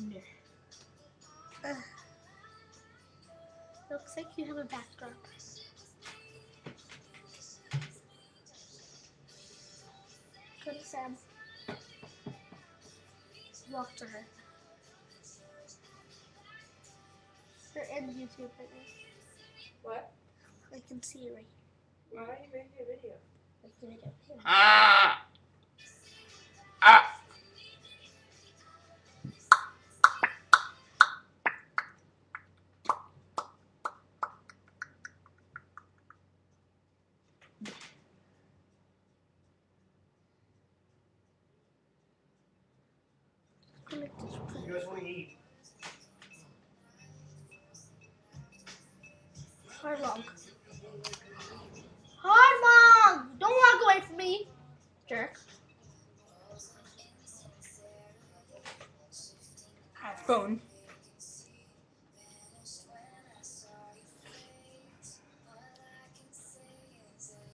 Lavender. Ugh. Looks like you have a backdrop. Go Sam. Walk to her. They're in YouTube right now. What? I can see you right here. Why are you making a video? Like the video. Ah! You guys want to eat? Hard long. Hard long! Don't walk away from me, jerk. Phone.